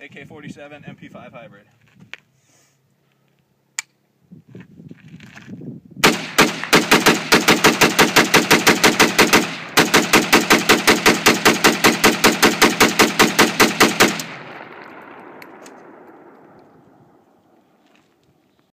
AK-47 MP5 hybrid.